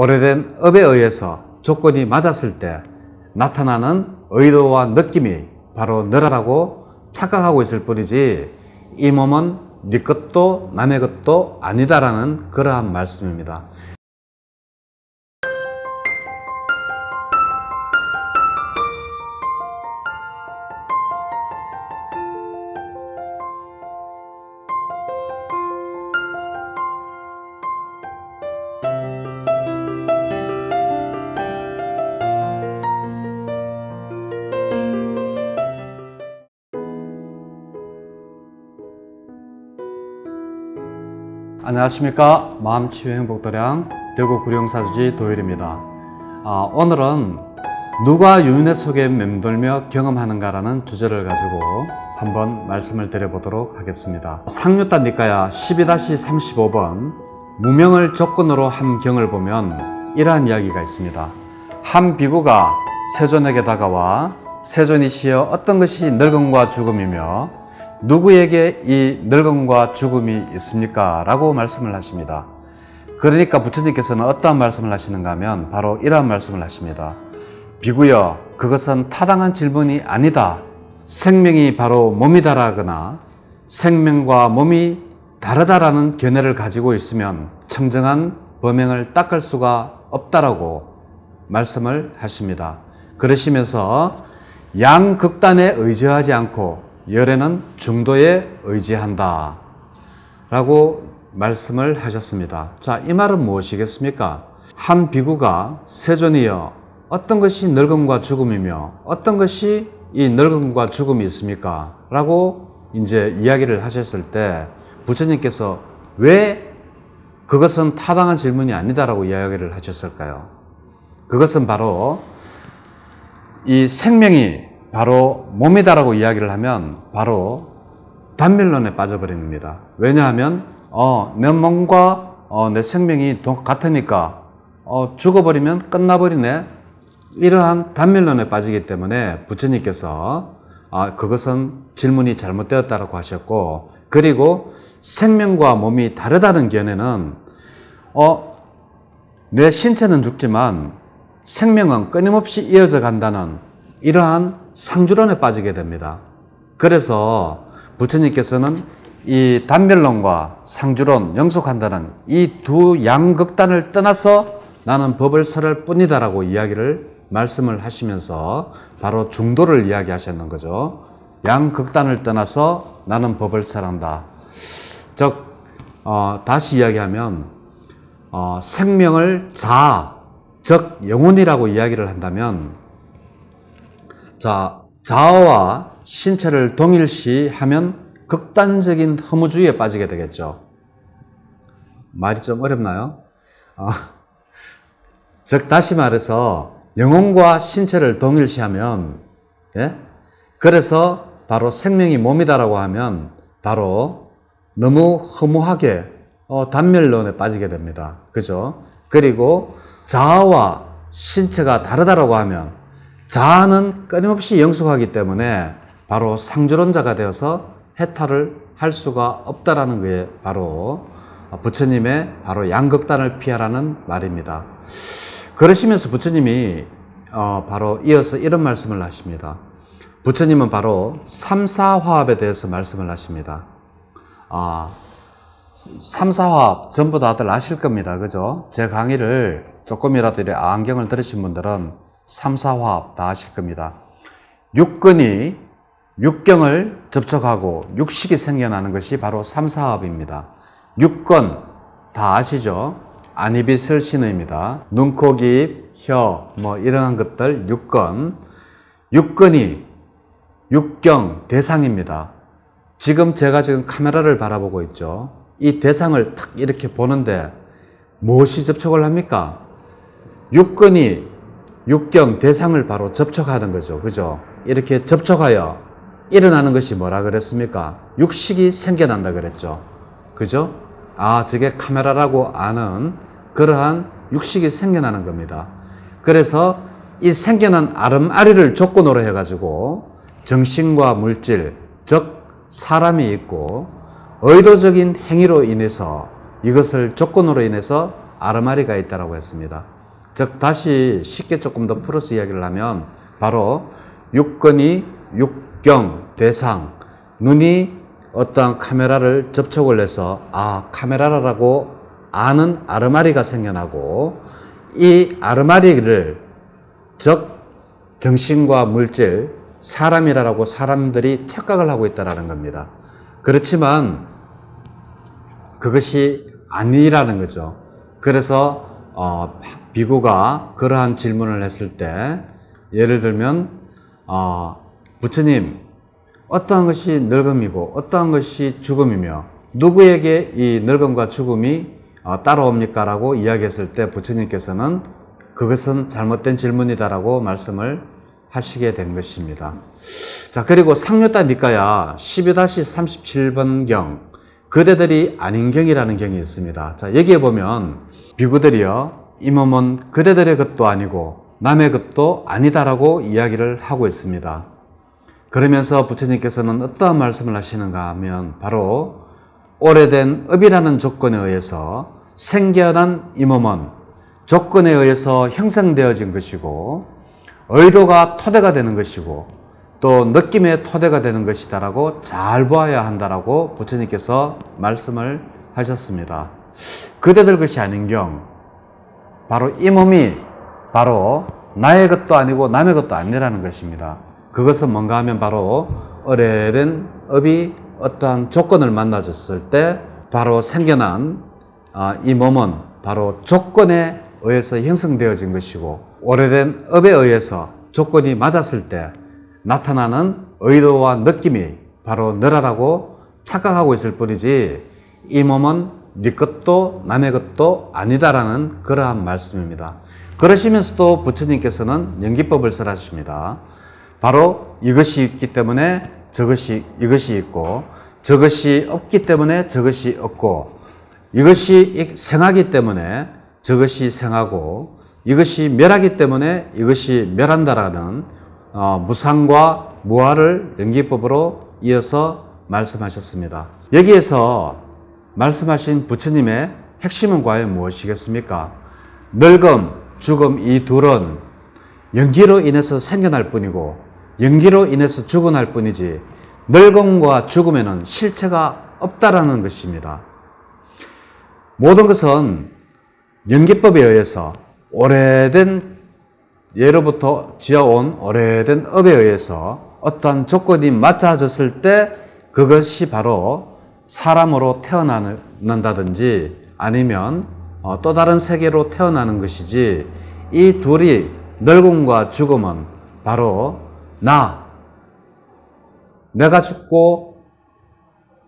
오래된 업에 의해서 조건이 맞았을 때 나타나는 의도와 느낌이 바로 너라라고 착각하고 있을 뿐이지 이 몸은 네 것도 남의 것도 아니다라는 그러한 말씀입니다. 안녕하십니까? 마음치유 행복도량 대구 구룡사주지 도일입니다. 아, 오늘은 누가 유인의 속에 맴돌며 경험하는가라는 주제를 가지고 한번 말씀을 드려보도록 하겠습니다. 상류단 니까야 12-35번 무명을 조건으로 한 경을 보면 이러한 이야기가 있습니다. 한 비구가 세존에게 다가와 세존이시여 어떤 것이 늙음과 죽음이며 누구에게 이 늙음과 죽음이 있습니까? 라고 말씀을 하십니다. 그러니까 부처님께서는 어떠한 말씀을 하시는가 하면 바로 이러한 말씀을 하십니다. 비구여, 그것은 타당한 질문이 아니다. 생명이 바로 몸이다라거나 생명과 몸이 다르다라는 견해를 가지고 있으면 청정한 범행을 닦을 수가 없다라고 말씀을 하십니다. 그러시면서 양극단에 의지하지 않고 열에는 중도에 의지한다. 라고 말씀을 하셨습니다. 자, 이 말은 무엇이겠습니까? 한 비구가 세존이여 어떤 것이 늙음과 죽음이며 어떤 것이 이 늙음과 죽음이 있습니까? 라고 이제 이야기를 하셨을 때 부처님께서 왜 그것은 타당한 질문이 아니다라고 이야기를 하셨을까요? 그것은 바로 이 생명이 바로 몸이다라고 이야기를 하면 바로 단밀론에 빠져버립니다. 왜냐하면 어, 내 몸과 어, 내 생명이 같으니까 어, 죽어버리면 끝나버리네. 이러한 단밀론에 빠지기 때문에 부처님께서 아, 그것은 질문이 잘못되었다고 하셨고 그리고 생명과 몸이 다르다는 견해는 어, 내 신체는 죽지만 생명은 끊임없이 이어져 간다는 이러한 상주론에 빠지게 됩니다. 그래서 부처님께서는 이 단멸론과 상주론, 영속한다는 이 두 양극단을 떠나서 나는 법을 설할 뿐이다라고 이야기를 말씀을 하시면서 바로 중도를 이야기하셨는 거죠. 양극단을 떠나서 나는 법을 설한다. 즉, 어, 다시 이야기하면 어, 생명을 자, 즉 영혼이라고 이야기를 한다면 자, 자아와 신체를 동일시하면 극단적인 허무주의에 빠지게 되겠죠. 말이 좀 어렵나요? 어, 즉 다시 말해서 영혼과 신체를 동일시하면 예? 그래서 바로 생명이 몸이다라고 하면 바로 너무 허무하게 어, 단멸론에 빠지게 됩니다. 그죠? 그리고 자아와 신체가 다르다라고 하면 자아는 끊임없이 영속하기 때문에 바로 상주론자가 되어서 해탈을 할 수가 없다라는 게 바로 부처님의 바로 양극단을 피하라는 말입니다. 그러시면서 부처님이 어 바로 이어서 이런 말씀을 하십니다. 부처님은 바로 삼사화합에 대해서 말씀을 하십니다. 아, 삼사화합 전부 다들 아실 겁니다. 그죠? 제 강의를 조금이라도 안경을 들으신 분들은 삼사화합 다 아실 겁니다. 육근이 육경을 접촉하고 육식이 생겨나는 것이 바로 삼사합입니다. 육건 다 아시죠? 안입이슬 신의입니다. 눈, 코, 입, 혀, 뭐 이러한 것들 육건. 육건이 육경 대상입니다. 지금 제가 지금 카메라를 바라보고 있죠. 이 대상을 탁 이렇게 보는데 무엇이 접촉을 합니까? 육건이 육경 대상을 바로 접촉하는 거죠. 그죠? 이렇게 접촉하여 일어나는 것이 뭐라 그랬습니까? 육식이 생겨난다 그랬죠. 그죠? 아, 저게 카메라라고 아는 그러한 육식이 생겨나는 겁니다. 그래서 이 생겨난 아름아리를 조건으로 해가지고 정신과 물질, 즉 사람이 있고 의도적인 행위로 인해서 이것을 조건으로 인해서 아르마리가 있다라고 했습니다. 즉 다시 쉽게 조금 더 풀어서 이야기를 하면 바로 육건이 육경 대상 눈이 어떠한 카메라를 접촉을 해서 아 카메라라고 아는 아르마리가 생겨나고 이 아르마리를 즉 정신과 물질 사람이라고 사람들이 착각을 하고 있다라는 겁니다. 그렇지만 그것이 아니라는 거죠. 그래서 어, 비구가 그러한 질문을 했을 때 예를 들면 어, 부처님 어떠한 것이 늙음이고 어떠한 것이 죽음이며 누구에게 이 늙음과 죽음이 어, 따라옵니까? 라고 이야기했을 때 부처님께서는 그것은 잘못된 질문이다라고 말씀을 하시게 된 것입니다. 자, 그리고 상류다 니까야 12-37번경 그대들이 아닌 경이라는 경이 있습니다. 자, 여기에 보면 비구들이요. 이 몸은 그대들의 것도 아니고 남의 것도 아니다라고 이야기를 하고 있습니다. 그러면서 부처님께서는 어떠한 말씀을 하시는가 하면 바로 오래된 업이라는 조건에 의해서 생겨난 이 몸은 조건에 의해서 형성되어진 것이고 의도가 토대가 되는 것이고 또 느낌의 토대가 되는 것이다라고 잘 보아야 한다라고 부처님께서 말씀을 하셨습니다. 그대들 것이 아닌 경 바로 이 몸이 바로 나의 것도 아니고 남의 것도 아니라는 것입니다. 그것은 뭔가 하면 바로 오래된 업이 어떠한 조건을 만나졌을 때 바로 생겨난 아, 이 몸은 바로 조건에 의해서 형성되어진 것이고 오래된 업에 의해서 조건이 맞았을 때 나타나는 의도와 느낌이 바로 너라라고 착각하고 있을 뿐이지 이 몸은 네 것도 남의 것도 아니다라는 그러한 말씀입니다. 그러시면서도 부처님께서는 연기법을 설하십니다. 바로 이것이 있기 때문에 저것이 이것이 있고 저것이 없기 때문에 저것이 없고 이것이 생하기 때문에 저것이 생하고 이것이 멸하기 때문에 이것이 멸한다라는 어, 무상과 무아를 연기법으로 이어서 말씀하셨습니다. 여기에서 말씀하신 부처님의 핵심은 과연 무엇이겠습니까? 늙음, 죽음 이 둘은 연기로 인해서 생겨날 뿐이고 연기로 인해서 죽어날 뿐이지 늙음과 죽음에는 실체가 없다라는 것입니다. 모든 것은 연기법에 의해서 오래된 예로부터 지어온 오래된 업에 의해서 어떠한 조건이 맞춰졌을 때 그것이 바로 사람으로 태어난다든지 아니면 어, 또 다른 세계로 태어나는 것이지 이 둘이 늙음과 죽음은 바로 나 내가 죽고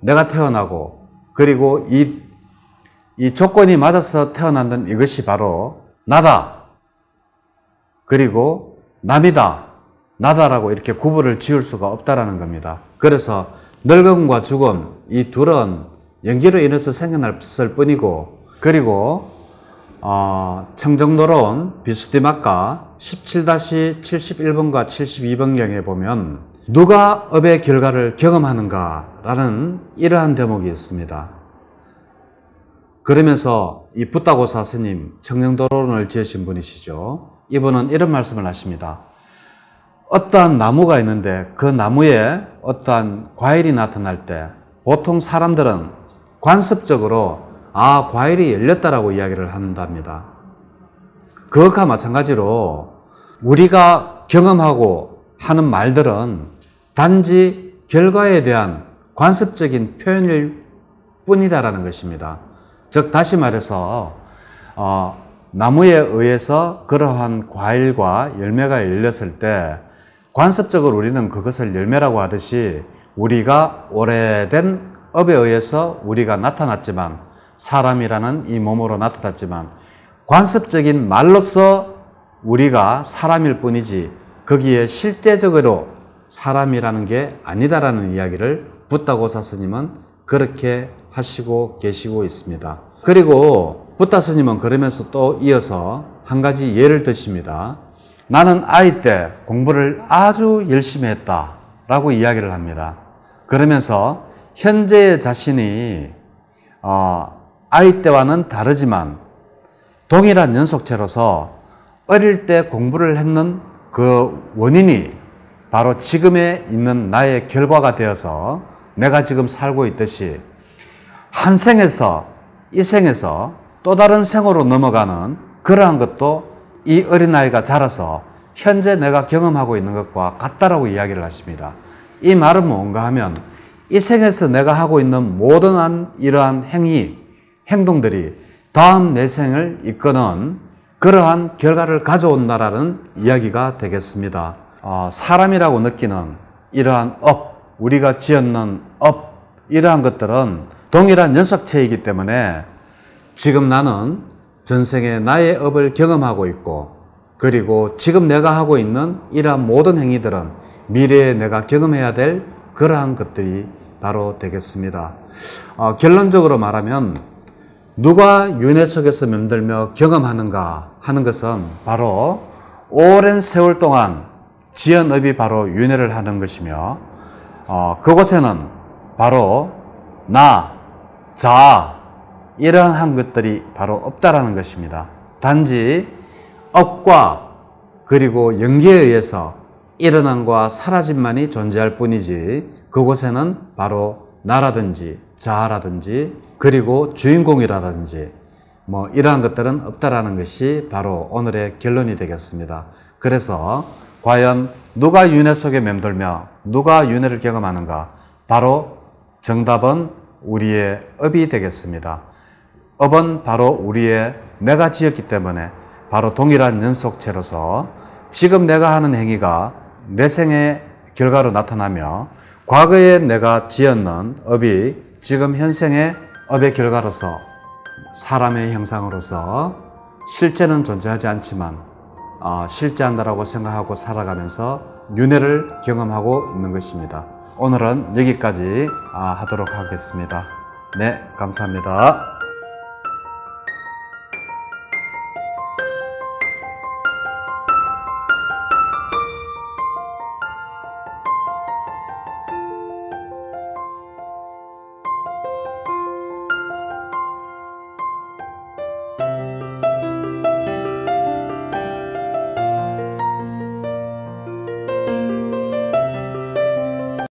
내가 태어나고 그리고 이, 이 조건이 맞아서 태어난다는 이것이 바로 나다. 그리고 남이다. 나다라고 이렇게 구분을 지을 수가 없다라는 겁니다. 그래서 늙음과 죽음 이 둘은 연기로 인해서 생겨났을 뿐이고 그리고 어, 청정도론 비수디막가 17-71번과 72번경에 보면 누가 업의 결과를 경험하는가라는 이러한 대목이 있습니다. 그러면서 이 붓다고사 스님 청정도론을 지으신 분이시죠. 이분은 이런 말씀을 하십니다. 어떠한 나무가 있는데 그 나무에 어떠한 과일이 나타날 때 보통 사람들은 관습적으로 아, 과일이 열렸다라고 이야기를 한답니다. 그것과 마찬가지로 우리가 경험하고 하는 말들은 단지 결과에 대한 관습적인 표현일 뿐이다라는 것입니다. 즉 다시 말해서 어, 나무에 의해서 그러한 과일과 열매가 열렸을 때 관습적으로 우리는 그것을 열매라고 하듯이 우리가 오래된 업에 의해서 우리가 나타났지만 사람이라는 이 몸으로 나타났지만 관습적인 말로서 우리가 사람일 뿐이지 거기에 실제적으로 사람이라는 게 아니다라는 이야기를 붓다고사 스님은 그렇게 하시고 계시고 있습니다. 그리고 붓다 스님은 그러면서 또 이어서 한 가지 예를 드십니다. 나는 아이 때 공부를 아주 열심히 했다. 라고 이야기를 합니다. 그러면서 현재의 자신이, 어, 아이 때와는 다르지만 동일한 연속체로서 어릴 때 공부를 했는 그 원인이 바로 지금에 있는 나의 결과가 되어서 내가 지금 살고 있듯이 한 생에서 이 생에서 또 다른 생으로 넘어가는 그러한 것도 이 어린아이가 자라서 현재 내가 경험하고 있는 것과 같다라고 이야기를 하십니다. 이 말은 뭔가 하면 이 생에서 내가 하고 있는 모든 한 이러한 행위, 행동들이 다음 내 생을 이끄는 그러한 결과를 가져온다라는 이야기가 되겠습니다. 어, 사람이라고 느끼는 이러한 업, 우리가 지었는 업, 이러한 것들은 동일한 연속체이기 때문에 지금 나는 전생에 나의 업을 경험하고 있고 그리고 지금 내가 하고 있는 이러한 모든 행위들은 미래에 내가 경험해야 될 그러한 것들이 바로 되겠습니다. 어, 결론적으로 말하면 누가 윤회 속에서 맴들며 경험하는가 하는 것은 바로 오랜 세월 동안 지은 업이 바로 윤회를 하는 것이며 어, 그곳에는 바로 나, 자 이러한 것들이 바로 없다라는 것입니다. 단지 업과 그리고 연기에 의해서 일어남과 사라짐만이 존재할 뿐이지 그곳에는 바로 나라든지 자아라든지 그리고 주인공이라든지 뭐 이러한 것들은 없다라는 것이 바로 오늘의 결론이 되겠습니다. 그래서 과연 누가 윤회 속에 맴돌며 누가 윤회를 경험하는가? 바로 정답은 우리의 업이 되겠습니다. 업은 바로 우리의 내가 지었기 때문에 바로 동일한 연속체로서 지금 내가 하는 행위가 내 생의 결과로 나타나며 과거에 내가 지었는 업이 지금 현생의 업의 결과로서 사람의 형상으로서 실제는 존재하지 않지만 어, 실제한다라고 생각하고 살아가면서 윤회를 경험하고 있는 것입니다. 오늘은 여기까지 아, 하도록 하겠습니다. 네, 감사합니다.